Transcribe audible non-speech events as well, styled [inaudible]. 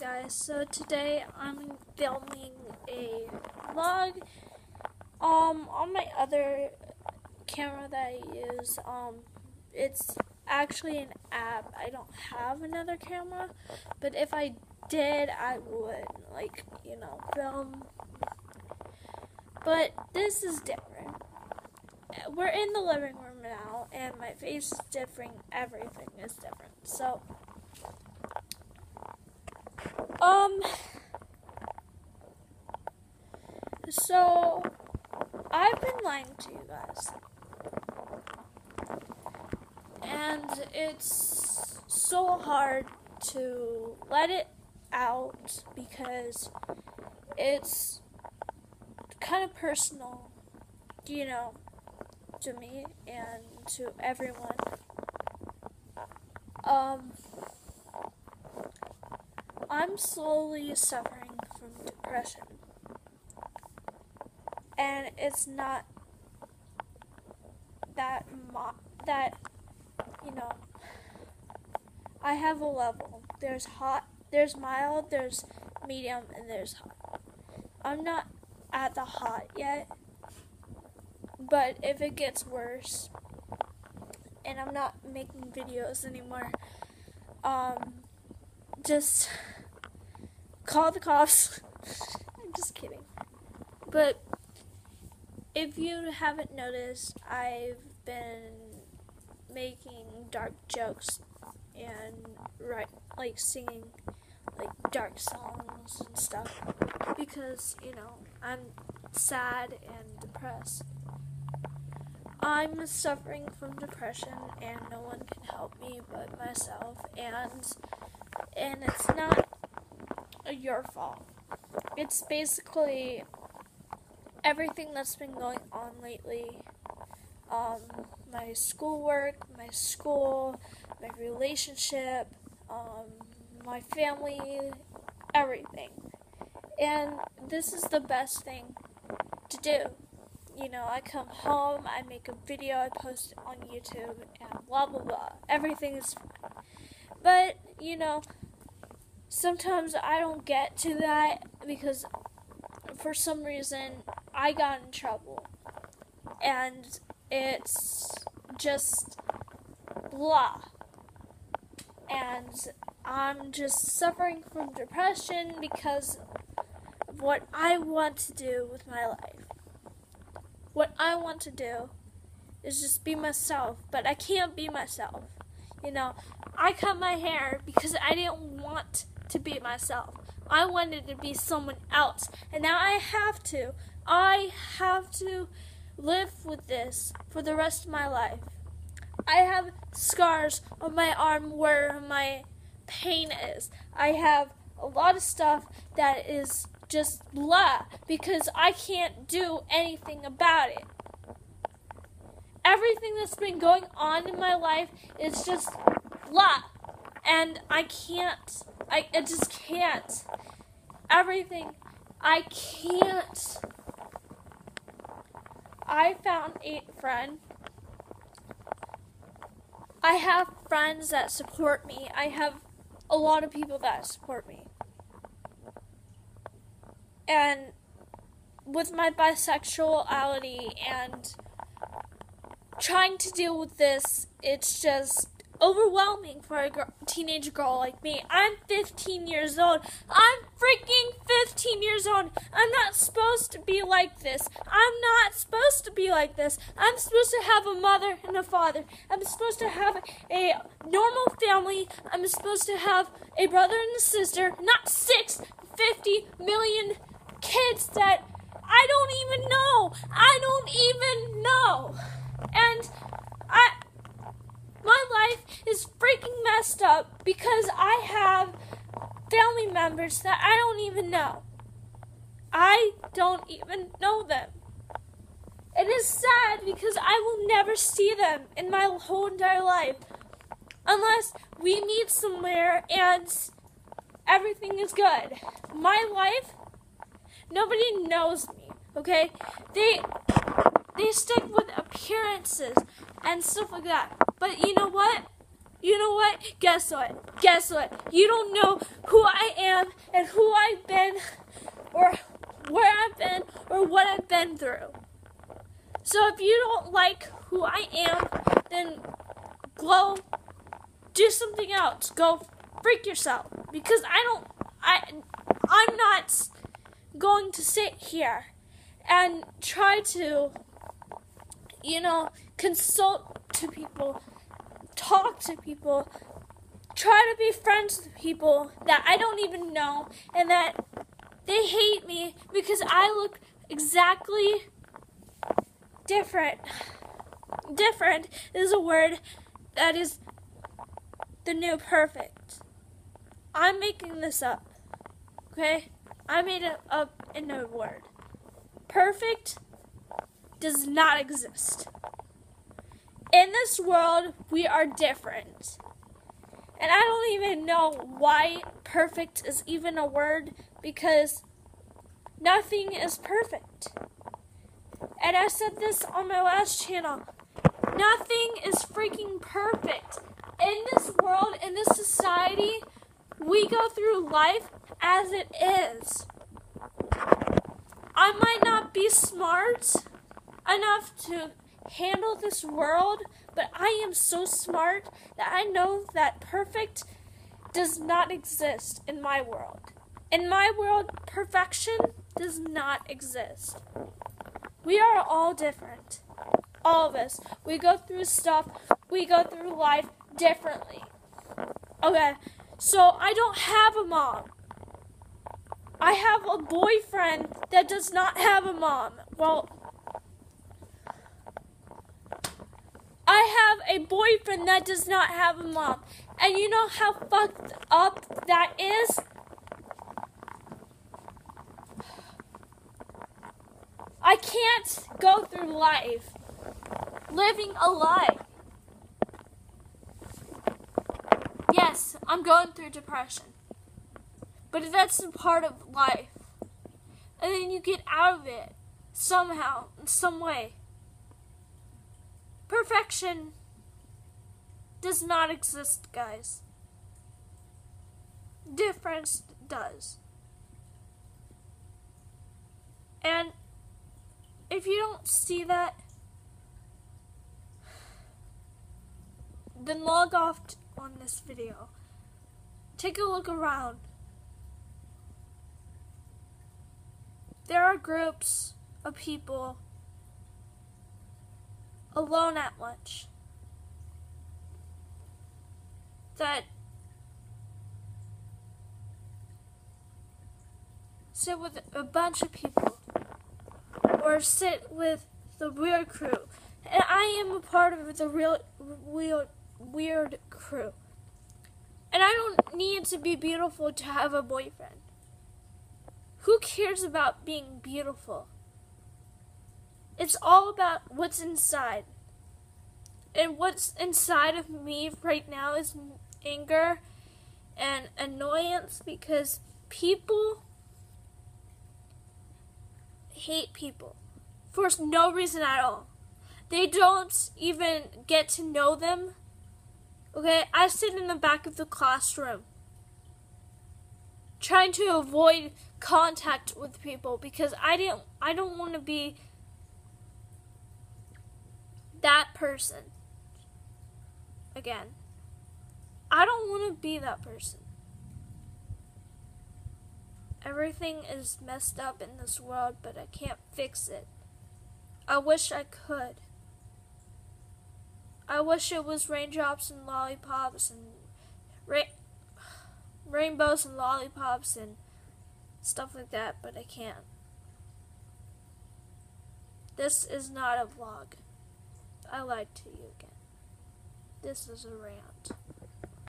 Guys, so today I'm filming a vlog um on my other camera that I use. Um it's actually an app. I don't have another camera, but if I did I would like, you know, film. But this is different. We're in the living room now and my face is different, everything is different. So um. So, I've been lying to you guys. And it's so hard to let it out because it's kind of personal, you know, to me and to everyone. Um, I'm slowly suffering from depression. And it's not that mo- that you know I have a level. There's hot, there's mild, there's medium, and there's hot. I'm not at the hot yet. But if it gets worse and I'm not making videos anymore, um just call the cops. [laughs] I'm just kidding. But if you haven't noticed, I've been making dark jokes and right like singing like dark songs and stuff because, you know, I'm sad and depressed. I'm suffering from depression and no one can help me but myself and and it's not your fault. It's basically everything that's been going on lately. Um, my schoolwork, my school, my relationship, um, my family, everything. And this is the best thing to do. You know, I come home, I make a video, I post it on YouTube, and blah blah blah. Everything is fine. But, you know, sometimes I don't get to that because for some reason I got in trouble. And it's just blah. And I'm just suffering from depression because of what I want to do with my life. What I want to do is just be myself, but I can't be myself. You know, I cut my hair because I didn't want to be myself. I wanted to be someone else, and now I have to. I have to live with this for the rest of my life. I have scars on my arm where my pain is. I have a lot of stuff that is just blah because I can't do anything about it. Everything that's been going on in my life is just blah. And I can't I, I just can't. Everything. I can't. I found a friend. I have friends that support me. I have a lot of people that support me. And with my bisexuality and trying to deal with this, it's just overwhelming for a girl, teenage girl like me. I'm 15 years old. I'm freaking 15 years old. I'm not supposed to be like this. I'm not supposed to be like this. I'm supposed to have a mother and a father. I'm supposed to have a normal family. I'm supposed to have a brother and a sister, not six, 50 million kids that I don't even know. I don't even know. And I my life messed up because I have family members that I don't even know. I don't even know them. It is sad because I will never see them in my whole entire life unless we meet somewhere and everything is good. My life, nobody knows me, okay? They they stick with appearances and stuff like that. But you know what? You know what? Guess what? Guess what? You don't know who I am and who I've been or where I've been or what I've been through. So if you don't like who I am, then go do something else. Go freak yourself because I don't I I'm not going to sit here and try to you know consult to people, talk to people, try to be friends with people that I don't even know and that they hate me because I look exactly different. Different is a word that is the new perfect. I'm making this up. Okay? I made it up in a word. Perfect does not exist. In this world, we are different. And I don't even know why perfect is even a word because nothing is perfect. And I said this on my last channel. Nothing is freaking perfect. In this world, in this society, we go through life as it is. I might not be smart enough to handle this world, but I am so smart that I know that perfect does not exist in my world. In my world, perfection does not exist. We are all different. All of us. We go through stuff, we go through life differently. Okay, so I don't have a mom. I have a boyfriend that does not have a mom. Well, I have a boyfriend that does not have a mom. And you know how fucked up that is? I can't go through life living a lie. Yes, I'm going through depression. But that's a part of life. And then you get out of it somehow, in some way. Perfection does not exist, guys. Difference does. And if you don't see that, then log off on this video. Take a look around. There are groups of people alone at lunch that sit with a bunch of people or sit with the weird crew. And I am a part of the real weird weird crew. And I don't need to be beautiful to have a boyfriend. Who cares about being beautiful? It's all about what's inside. And what's inside of me right now is anger and annoyance because people hate people for no reason at all. They don't even get to know them. Okay, I sit in the back of the classroom trying to avoid contact with people because I didn't I don't want to be that person again. I don't want to be that person. Everything is messed up in this world, but I can't fix it. I wish I could. I wish it was raindrops and lollipops and ra- rainbows and lollipops and stuff like that, but I can't. This is not a vlog. I lied to you again. This is a rant.